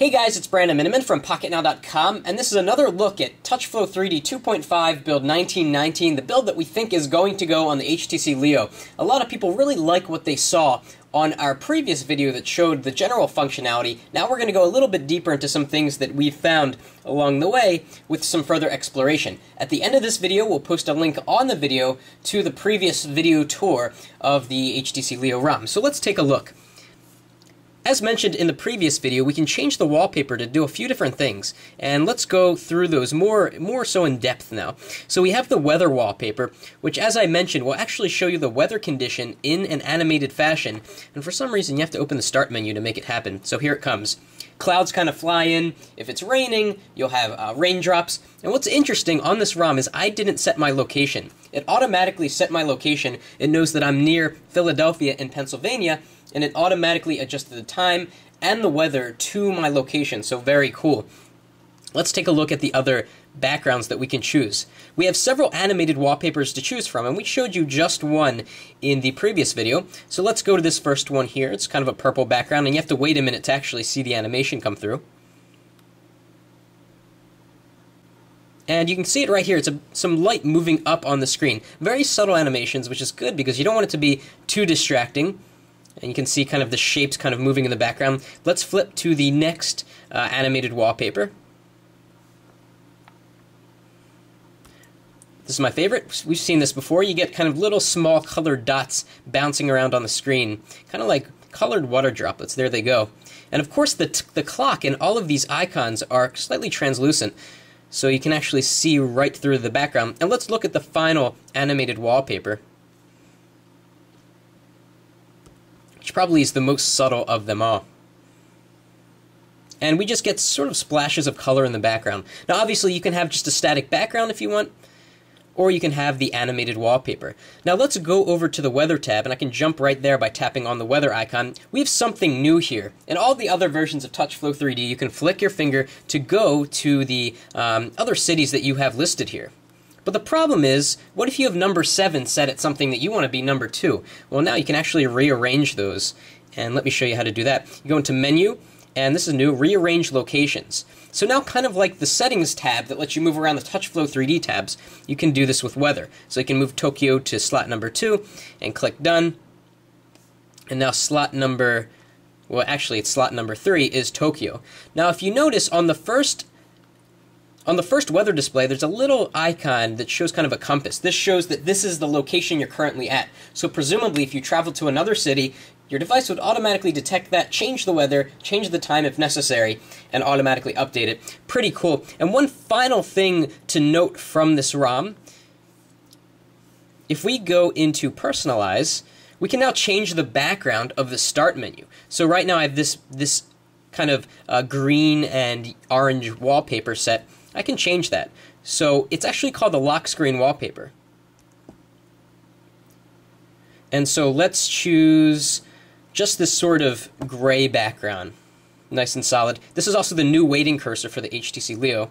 Hey guys, it's Brandon Miniman from PocketNow.com, and this is another look at TouchFLO 3D 2.5 build 1919, the build that we think is going to go on the HTC Leo. A lot of people really like what they saw on our previous video that showed the general functionality. Now we're going to go a little bit deeper into some things that we've found along the way with some further exploration. At the end of this video, we'll post a link on the video to the previous video tour of the HTC Leo ROM. So let's take a look. As mentioned in the previous video, we can change the wallpaper to do a few different things, and let's go through those more, more so in depth now. So we have the weather wallpaper, which as I mentioned will actually show you the weather condition in an animated fashion, and for some reason you have to open the start menu to make it happen, so here it comes. Clouds kind of fly in. If it's raining, you'll have uh, raindrops. And what's interesting on this ROM is I didn't set my location. It automatically set my location. It knows that I'm near Philadelphia in Pennsylvania, and it automatically adjusted the time and the weather to my location, so very cool. Let's take a look at the other backgrounds that we can choose. We have several animated wallpapers to choose from, and we showed you just one in the previous video. So let's go to this first one here. It's kind of a purple background, and you have to wait a minute to actually see the animation come through. And you can see it right here. It's a, some light moving up on the screen. Very subtle animations, which is good because you don't want it to be too distracting and you can see kind of the shapes kind of moving in the background. Let's flip to the next uh, animated wallpaper. This is my favorite. We've seen this before. You get kind of little small colored dots bouncing around on the screen, kind of like colored water droplets. There they go. And of course, the, the clock and all of these icons are slightly translucent, so you can actually see right through the background. And let's look at the final animated wallpaper. which probably is the most subtle of them all. And we just get sort of splashes of color in the background. Now, obviously, you can have just a static background if you want, or you can have the animated wallpaper. Now, let's go over to the Weather tab, and I can jump right there by tapping on the Weather icon. We have something new here. In all the other versions of TouchFLO 3D, you can flick your finger to go to the um, other cities that you have listed here. But the problem is, what if you have number 7 set at something that you want to be number 2? Well, now you can actually rearrange those. And let me show you how to do that. You go into Menu, and this is new, Rearrange Locations. So now kind of like the Settings tab that lets you move around the TouchFLO 3D tabs, you can do this with weather. So you can move Tokyo to slot number 2, and click Done. And now slot number well, actually, it's slot number three is Tokyo. Now, if you notice on the first on the first weather display, there's a little icon that shows kind of a compass. This shows that this is the location you're currently at. So presumably, if you travel to another city, your device would automatically detect that, change the weather, change the time if necessary, and automatically update it. Pretty cool. And one final thing to note from this ROM, if we go into personalize, we can now change the background of the start menu. So right now I have this, this kind of uh, green and orange wallpaper set I can change that. So it's actually called the lock screen wallpaper. And so let's choose just this sort of gray background. Nice and solid. This is also the new waiting cursor for the HTC Leo.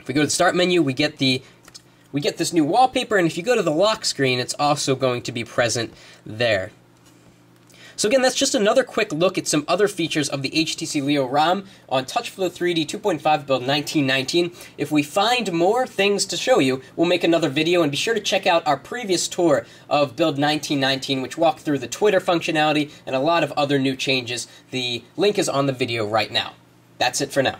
If we go to the start menu, we get the we get this new wallpaper, and if you go to the lock screen, it's also going to be present there. So again, that's just another quick look at some other features of the HTC Leo ROM on TouchFLO 3D 2.5 build 1919. If we find more things to show you, we'll make another video, and be sure to check out our previous tour of build 1919, which walked through the Twitter functionality and a lot of other new changes. The link is on the video right now. That's it for now.